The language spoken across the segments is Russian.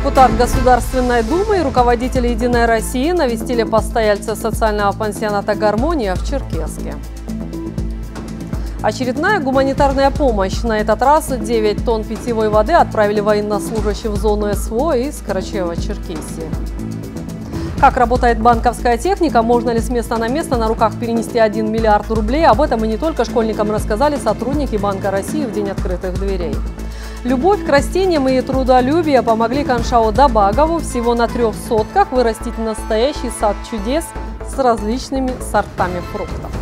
Депутат Государственной Думы и руководители «Единой России» навестили постояльца социального пансионата «Гармония» в Черкеске. Очередная гуманитарная помощь. На этот раз 9 тонн питьевой воды отправили военнослужащим в зону СВО из Карачаева-Черкесии. Как работает банковская техника, можно ли с места на место на руках перенести 1 миллиард рублей, об этом и не только школьникам рассказали сотрудники Банка России в День открытых дверей. Любовь к растениям и трудолюбие помогли Каншау Дабагову всего на трех сотках вырастить настоящий сад чудес с различными сортами фруктов.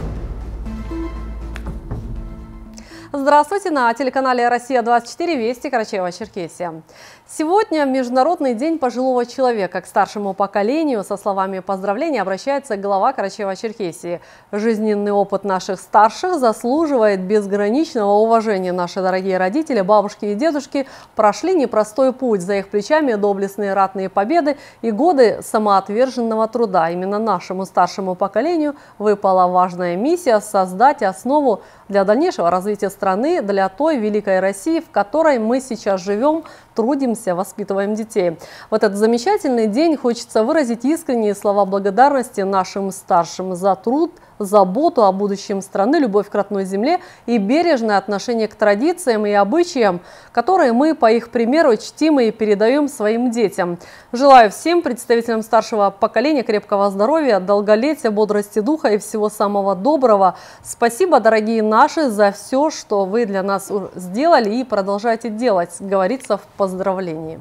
Здравствуйте на телеканале «Россия-24» Вести Карачаева-Черкесия. Сегодня Международный день пожилого человека. К старшему поколению со словами поздравления обращается глава Карачаева-Черкесии. Жизненный опыт наших старших заслуживает безграничного уважения. Наши дорогие родители, бабушки и дедушки прошли непростой путь. За их плечами доблестные ратные победы и годы самоотверженного труда. Именно нашему старшему поколению выпала важная миссия создать основу для дальнейшего развития страны, для той великой России, в которой мы сейчас живем, трудимся, воспитываем детей. В этот замечательный день хочется выразить искренние слова благодарности нашим старшим за труд, заботу о будущем страны, любовь к родной земле и бережное отношение к традициям и обычаям, которые мы, по их примеру, чтим и передаем своим детям. Желаю всем представителям старшего поколения крепкого здоровья, долголетия, бодрости духа и всего самого доброго. Спасибо, дорогие наши, за все, что вы для нас сделали и продолжаете делать, говорится в поздравлении.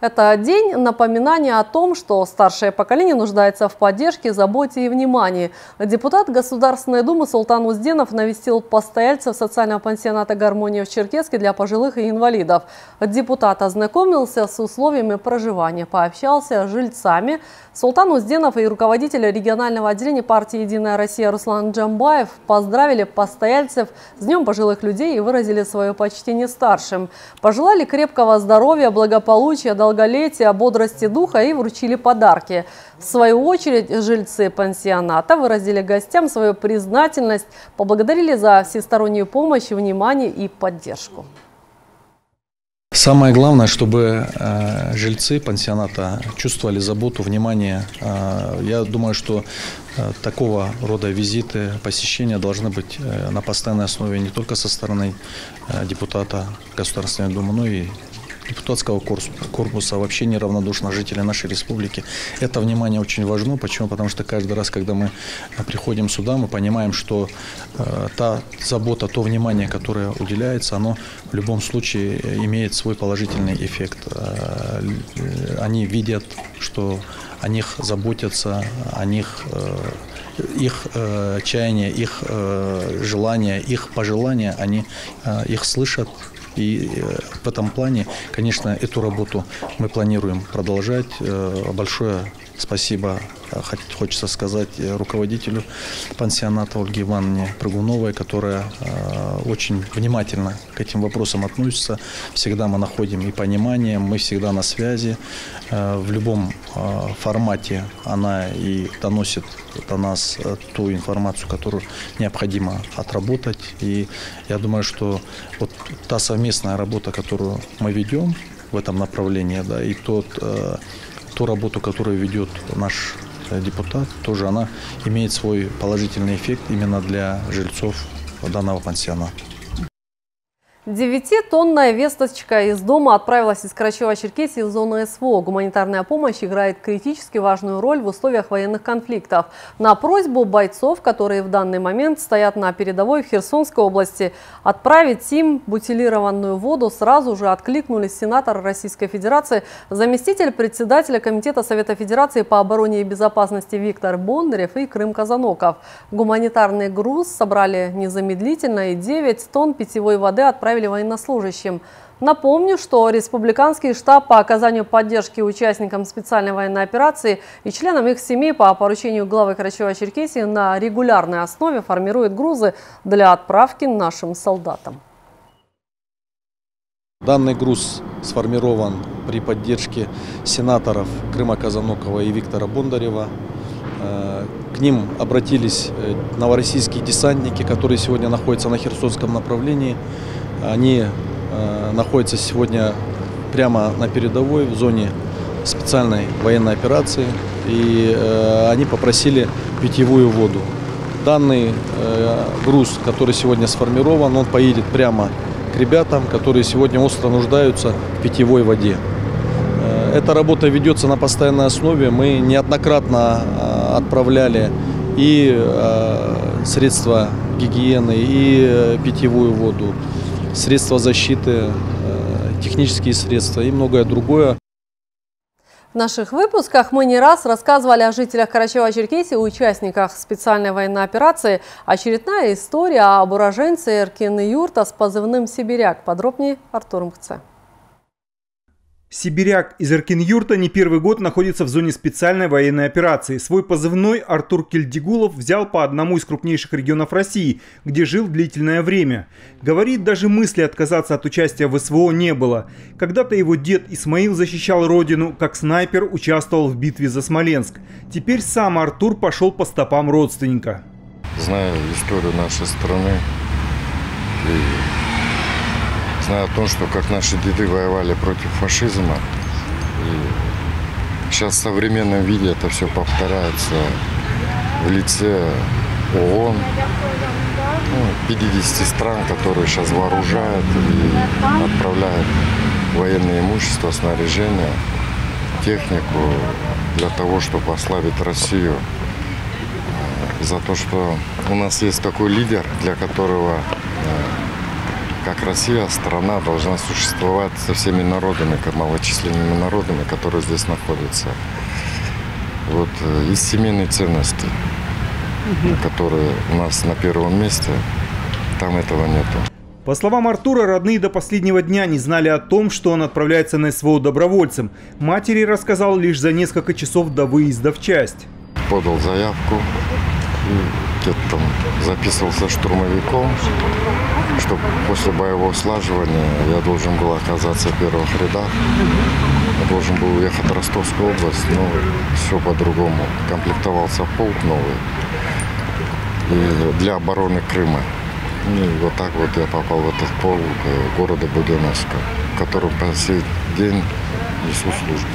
Это день напоминания о том, что старшее поколение нуждается в поддержке, заботе и внимании. Депутат Государственной Думы Султан Узденов навестил постояльцев социального пансионата «Гармония» в Черкеске для пожилых и инвалидов. Депутат ознакомился с условиями проживания, пообщался с жильцами. Султан Узденов и руководитель регионального отделения партии «Единая Россия» Руслан Джамбаев поздравили постояльцев с Днем пожилых людей и выразили свое почтение старшим. Пожелали крепкого здоровья, благополучия, долголетия, бодрости духа и вручили подарки. В свою очередь жильцы пансионата выразили гостям свою признательность, поблагодарили за всестороннюю помощь, внимание и поддержку. Самое главное, чтобы э, жильцы пансионата чувствовали заботу, внимание. Э, я думаю, что э, такого рода визиты, посещения должны быть э, на постоянной основе не только со стороны э, депутата Государственной Думы, но и депутатского корпуса, вообще неравнодушно жители нашей республики. Это внимание очень важно. Почему? Потому что каждый раз, когда мы э, приходим сюда, мы понимаем, что э, та забота, то внимание, которое уделяется, оно в любом случае имеет свой положительный эффект. Э, они видят, что о них заботятся, о них э, их э, чаяния, их э, желания, их пожелания, они э, их слышат, и э, в этом плане, конечно, эту работу мы планируем продолжать. Э, большое спасибо хочется сказать руководителю пансионата Ольге Ивановне Прыгуновой, которая очень внимательно к этим вопросам относится. Всегда мы находим и понимание, мы всегда на связи. В любом формате она и доносит до нас ту информацию, которую необходимо отработать. И я думаю, что вот та совместная работа, которую мы ведем в этом направлении, да, и тот, э, ту работу, которую ведет наш депутат, тоже она имеет свой положительный эффект именно для жильцов данного пансионата. Девятитонная весточка из дома отправилась из Карачева-Черкесии в зону СВО. Гуманитарная помощь играет критически важную роль в условиях военных конфликтов. На просьбу бойцов, которые в данный момент стоят на передовой в Херсонской области, отправить им бутилированную воду сразу же откликнулись сенатор Российской Федерации, заместитель председателя Комитета Совета Федерации по обороне и безопасности Виктор Бондарев и Крым Казаноков. Гуманитарный груз собрали незамедлительно и 9 тонн питьевой воды отправили отправили военнослужащим. Напомню, что Республиканский штаб по оказанию поддержки участникам специальной военной операции и членам их семей по поручению главы Карачева-Черкесии на регулярной основе формирует грузы для отправки нашим солдатам. Данный груз сформирован при поддержке сенаторов Крыма Казанокова и Виктора Бондарева. Э, к ним обратились э, новороссийские десантники, которые сегодня находятся на Херсонском направлении. Они э, находятся сегодня прямо на передовой, в зоне специальной военной операции, и э, они попросили питьевую воду. Данный э, груз, который сегодня сформирован, он поедет прямо к ребятам, которые сегодня остро нуждаются в питьевой воде. Эта работа ведется на постоянной основе. Мы неоднократно отправляли и средства гигиены, и питьевую воду, средства защиты, технические средства и многое другое. В наших выпусках мы не раз рассказывали о жителях Карачева-Черкесии, участниках специальной военной операции. Очередная история об уроженце Эркин Юрта с позывным «Сибиряк». Подробнее Артур Мхце. Сибиряк из Иркин-Юрта не первый год находится в зоне специальной военной операции. Свой позывной Артур Кельдигулов взял по одному из крупнейших регионов России, где жил длительное время. Говорит, даже мысли отказаться от участия в СВО не было. Когда-то его дед Исмаил защищал родину, как снайпер участвовал в битве за Смоленск. Теперь сам Артур пошел по стопам родственника. Знаю историю нашей страны и Знаю о том, что как наши деды воевали против фашизма. И сейчас в современном виде это все повторяется в лице ООН, ну, 50 стран, которые сейчас вооружают и отправляют военное имущество, снаряжение, технику для того, чтобы ослабить Россию э, за то, что у нас есть такой лидер, для которого как Россия, страна должна существовать со всеми народами, малочисленными народами, которые здесь находятся. Вот э, из семейной ценности, угу. которые у нас на первом месте, там этого нету. По словам Артура, родные до последнего дня не знали о том, что он отправляется на СВО добровольцем. Матери рассказал лишь за несколько часов до выезда в часть. Подал заявку, где-то там записывался штурмовиком, чтобы после боевого слаживания я должен был оказаться в первых рядах. Я должен был уехать в Ростовскую область, но все по-другому. Комплектовался полк новый и для обороны Крыма. И вот так вот я попал в этот полк э, города Буденновска, в котором по сей день несу службу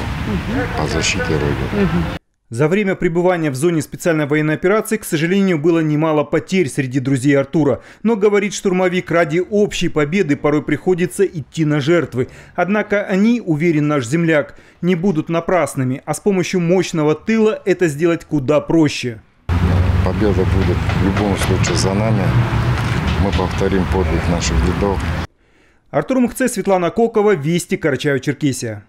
по защите Родины. За время пребывания в зоне специальной военной операции, к сожалению, было немало потерь среди друзей Артура. Но, говорит штурмовик, ради общей победы порой приходится идти на жертвы. Однако они, уверен наш земляк, не будут напрасными, а с помощью мощного тыла это сделать куда проще. Победа будет в любом случае за нами. Мы повторим подвиг наших дедов. Артур Мухце, Светлана Кокова, Вести, Карачаево-Черкесия.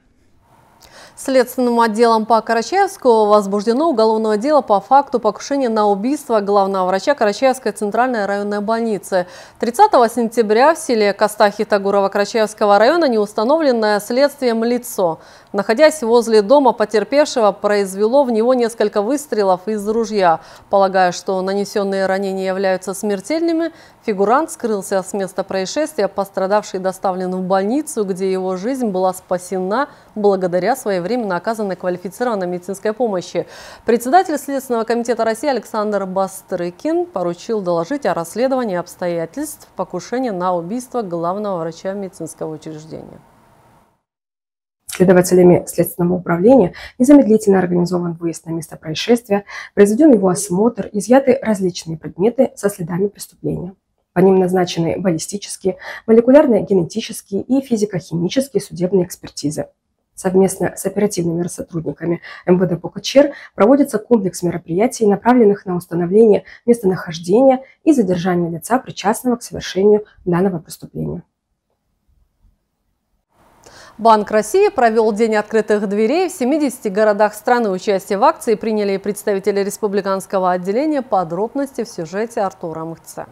Следственным отделом по Карачаевску возбуждено уголовное дело по факту покушения на убийство главного врача Карачаевской центральной районной больницы. 30 сентября в селе Костахи Тагурова Карачаевского района неустановленное следствием лицо – находясь возле дома потерпевшего, произвело в него несколько выстрелов из ружья. Полагая, что нанесенные ранения являются смертельными, фигурант скрылся с места происшествия, пострадавший доставлен в больницу, где его жизнь была спасена благодаря своевременно оказанной квалифицированной медицинской помощи. Председатель Следственного комитета России Александр Бастрыкин поручил доложить о расследовании обстоятельств покушения на убийство главного врача медицинского учреждения. Следователями Следственного управления незамедлительно организован выезд на место происшествия, произведен его осмотр, изъяты различные предметы со следами преступления. По ним назначены баллистические, молекулярно-генетические и физико-химические судебные экспертизы. Совместно с оперативными сотрудниками МВД Покучер проводится комплекс мероприятий, направленных на установление местонахождения и задержание лица, причастного к совершению данного преступления. Банк России провел День открытых дверей в 70 городах страны. Участие в акции приняли представители республиканского отделения. Подробности в сюжете Артура Мыхца.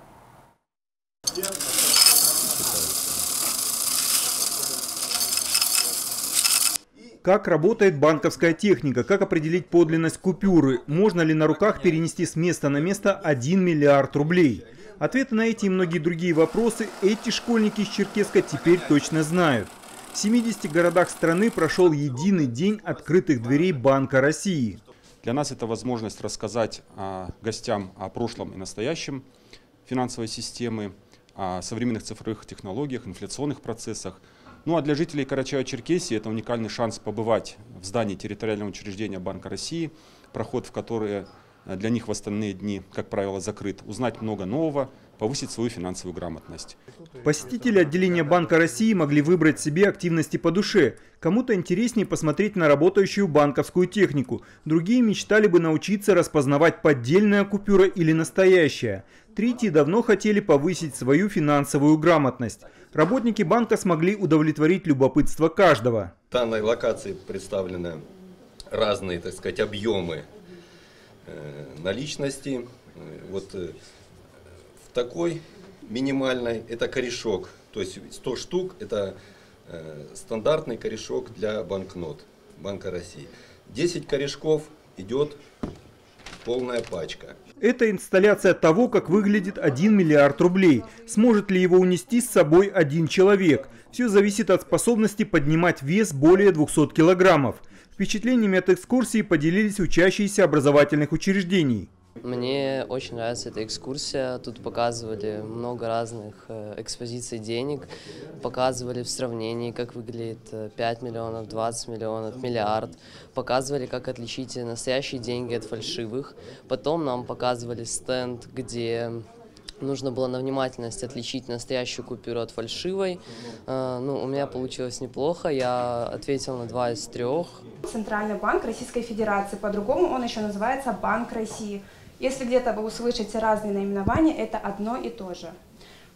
Как работает банковская техника? Как определить подлинность купюры? Можно ли на руках перенести с места на место 1 миллиард рублей? Ответы на эти и многие другие вопросы эти школьники из Черкеска теперь точно знают. В 70 городах страны прошел единый день открытых дверей Банка России. Для нас это возможность рассказать а, гостям о прошлом и настоящем финансовой системы, о современных цифровых технологиях, инфляционных процессах, Ну а для жителей Карачаева-Черкесии это уникальный шанс побывать в здании территориального учреждения Банка России, проход в которое э, для них в остальные дни, как правило, закрыт, узнать много нового, повысить свою финансовую грамотность. Посетители отделения Банка России могли выбрать себе активности по душе. Кому-то интереснее посмотреть на работающую банковскую технику. Другие мечтали бы научиться распознавать поддельная купюра или настоящая. Третьи давно хотели повысить свою финансовую грамотность. Работники банка смогли удовлетворить любопытство каждого. В данной локации представлены разные, так сказать, объемы э, наличности. Э, вот э, такой минимальной это корешок, то есть 100 штук это стандартный корешок для банкнот Банка России. 10 корешков идет полная пачка. Это инсталляция того, как выглядит 1 миллиард рублей. Сможет ли его унести с собой один человек? Все зависит от способности поднимать вес более 200 килограммов. Впечатлениями от экскурсии поделились учащиеся образовательных учреждений. Мне очень нравится эта экскурсия. Тут показывали много разных э, экспозиций денег, показывали в сравнении, как выглядит 5 э, миллионов, 20 миллионов, миллиард. Показывали, как отличить настоящие деньги от фальшивых. Потом нам показывали стенд, где нужно было на внимательность отличить настоящую купюру от фальшивой. Э, ну, у меня получилось неплохо, я ответил на два из трех. Центральный банк Российской Федерации, по-другому он еще называется Банк России. Если где-то вы услышите разные наименования, это одно и то же.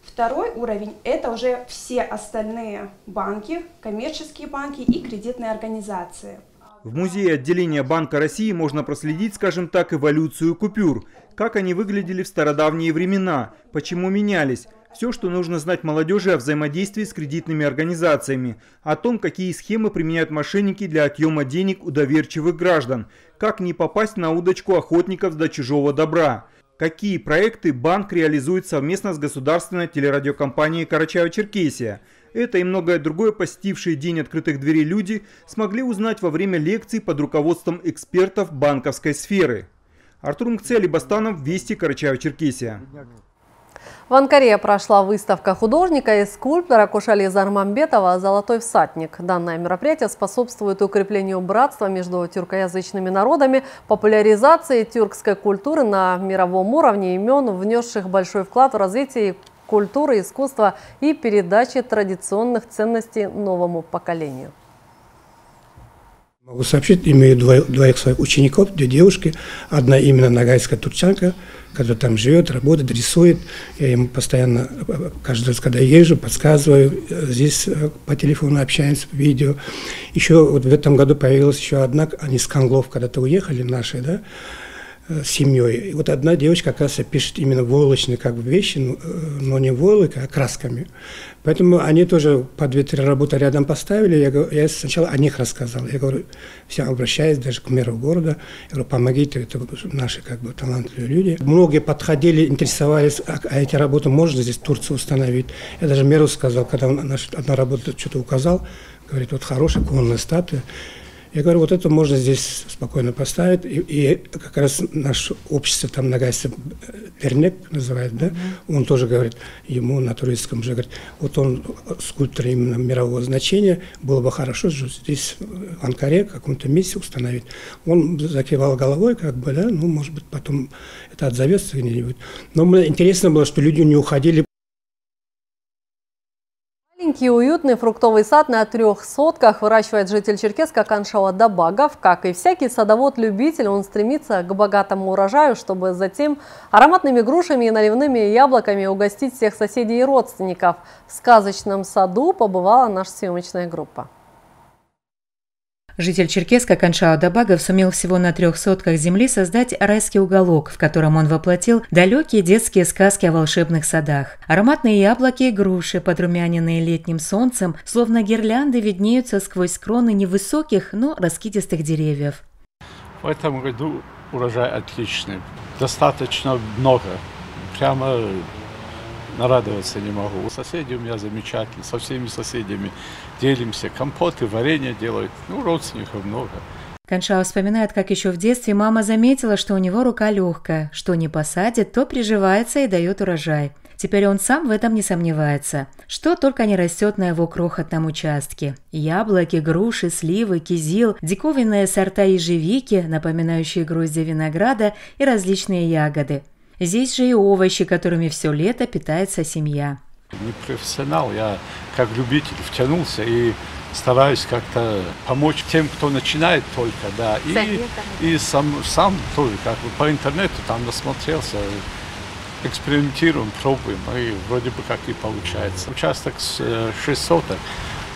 Второй уровень – это уже все остальные банки, коммерческие банки и кредитные организации. В музее отделения Банка России можно проследить, скажем так, эволюцию купюр. Как они выглядели в стародавние времена, почему менялись, все, что нужно знать молодежи о взаимодействии с кредитными организациями, о том, какие схемы применяют мошенники для отъема денег у доверчивых граждан, как не попасть на удочку охотников до чужого добра, какие проекты банк реализует совместно с государственной телерадиокомпанией «Карачаево-Черкесия». Это и многое другое посетившие День открытых дверей люди смогли узнать во время лекций под руководством экспертов банковской сферы. Артур Мкцели Бастанов, Вести, Карачаево-Черкесия. В Анкаре прошла выставка художника и скульптора Кушали Зармамбетова «Золотой всадник». Данное мероприятие способствует укреплению братства между тюркоязычными народами, популяризации тюркской культуры на мировом уровне имен, внесших большой вклад в развитие культуры, искусства и передачи традиционных ценностей новому поколению. Могу сообщить, имею двоих своих учеников, две девушки. Одна именно нагайская турчанка, которая там живет, работает, рисует. Я ему постоянно, каждый раз, когда езжу, подсказываю. Здесь э, по телефону общаемся, видео. Еще вот в этом году появилась еще одна, они с Конглов когда-то уехали, наши, да, Э, с семьей. И вот одна девочка, раз пишет именно войлочные как бы вещи, но, э, но не войлокой, а красками. Поэтому они тоже по две-три работы рядом поставили. Я, я сначала о них рассказал. Я говорю, всем обращаюсь, даже к мэру города. Я говорю, помогите, это наши как бы талантливые люди. Многие подходили, интересовались, а, а эти работы можно здесь в Турции установить. Я даже мэру сказал, когда он наш, одна работа что-то указал, говорит, вот хорошая конная статуя. Я говорю, вот это можно здесь спокойно поставить. И, и как раз наше общество, там Нагайся Вернек называют, да, mm-hmm. он тоже говорит, ему на турецком же говорит, вот он скульптор именно мирового значения, было бы хорошо здесь в Анкаре в каком-то месте установить. Он закивал головой, как бы, да, ну, может быть, потом это отзовется где-нибудь. Но мне интересно было, что люди не уходили Маленький уютный фруктовый сад на трех сотках выращивает житель Черкеска Каншала Дабагов. Как и всякий садовод-любитель, он стремится к богатому урожаю, чтобы затем ароматными грушами и наливными яблоками угостить всех соседей и родственников. В сказочном саду побывала наша съемочная группа. Житель Черкеска Каншао Дабагов сумел всего на трех сотках земли создать райский уголок, в котором он воплотил далекие детские сказки о волшебных садах. Ароматные яблоки и груши, подрумяненные летним солнцем, словно гирлянды виднеются сквозь кроны невысоких, но раскидистых деревьев. В этом году урожай отличный. Достаточно много. Прямо нарадоваться не могу. Соседи у меня замечательные, со всеми соседями делимся. Компоты, варенье делают. Ну, родственников много. Каншао вспоминает, как еще в детстве мама заметила, что у него рука легкая, что не посадит, то приживается и дает урожай. Теперь он сам в этом не сомневается. Что только не растет на его крохотном участке. Яблоки, груши, сливы, кизил, диковинные сорта ежевики, напоминающие гроздья винограда и различные ягоды. Здесь же и овощи, которыми все лето питается семья. Не профессионал, я как любитель втянулся и стараюсь как-то помочь тем, кто начинает только, да. И, и сам, сам тоже как бы по интернету там насмотрелся, экспериментируем, пробуем, и вроде бы как и получается. Участок с 6 э, соток,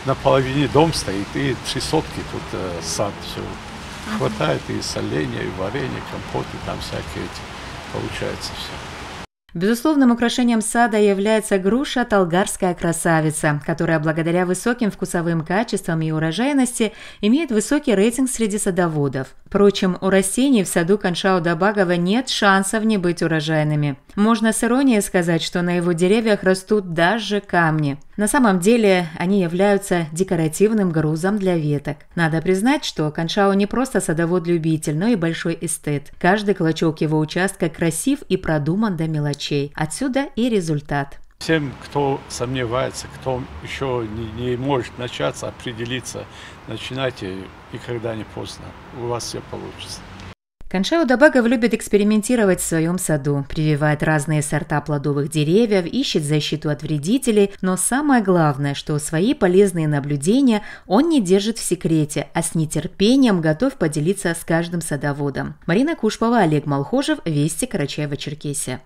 на половине дом стоит, и 3 сотки тут э, сад, все. Хватает и соленья, и варенье, компоты, там всякие эти, получается все. Безусловным украшением сада является груша «Толгарская красавица», которая благодаря высоким вкусовым качествам и урожайности имеет высокий рейтинг среди садоводов. Впрочем, у растений в саду Каншау-Дабагова нет шансов не быть урожайными. Можно с иронией сказать, что на его деревьях растут даже камни. На самом деле они являются декоративным грузом для веток. Надо признать, что Каншау не просто садовод-любитель, но и большой эстет. Каждый клочок его участка красив и продуман до мелочей. Отсюда и результат. Всем, кто сомневается, кто еще не, не может начаться, определиться, начинайте, никогда не поздно. У вас все получится. Каншао Дабагов любит экспериментировать в своем саду, прививает разные сорта плодовых деревьев, ищет защиту от вредителей, но самое главное, что свои полезные наблюдения он не держит в секрете, а с нетерпением готов поделиться с каждым садоводом. Марина Кушпова, Олег Малхожев, Вести, Карачаева-Черкесия.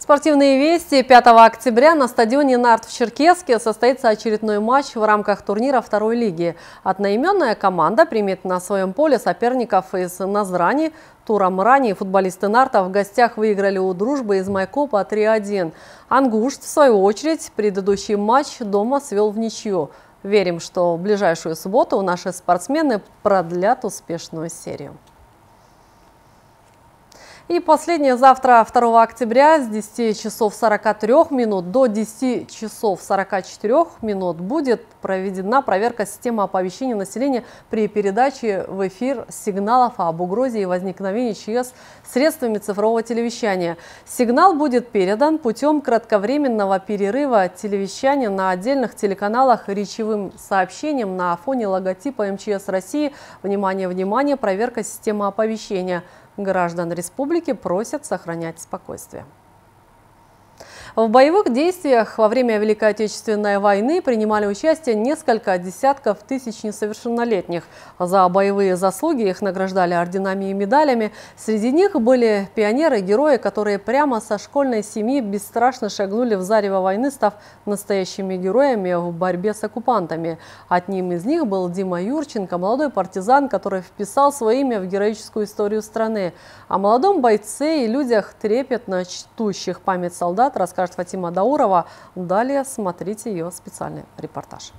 Спортивные вести. 5 октября на стадионе «Нарт» в Черкеске состоится очередной матч в рамках турнира второй лиги. Одноименная команда примет на своем поле соперников из Назрани. Туром ранее футболисты «Нарта» в гостях выиграли у «Дружбы» из Майкопа 3-1. Ангушт, в свою очередь, предыдущий матч дома свел в ничью. Верим, что в ближайшую субботу наши спортсмены продлят успешную серию. И последнее завтра, 2 октября, с 10 часов 43 минут до 10 часов 44 минут будет проведена проверка системы оповещения населения при передаче в эфир сигналов об угрозе и возникновении ЧС средствами цифрового телевещания. Сигнал будет передан путем кратковременного перерыва телевещания на отдельных телеканалах речевым сообщением на фоне логотипа МЧС России. Внимание, внимание, проверка системы оповещения – Граждан республики просят сохранять спокойствие. В боевых действиях во время Великой Отечественной войны принимали участие несколько десятков тысяч несовершеннолетних. За боевые заслуги их награждали орденами и медалями. Среди них были пионеры-герои, которые прямо со школьной семьи бесстрашно шагнули в зарево войны, став настоящими героями в борьбе с оккупантами. Одним из них был Дима Юрченко, молодой партизан, который вписал свое имя в героическую историю страны. О молодом бойце и людях трепетно чтущих память солдат расскажет Фатима Даурова. Далее смотрите ее специальный репортаж.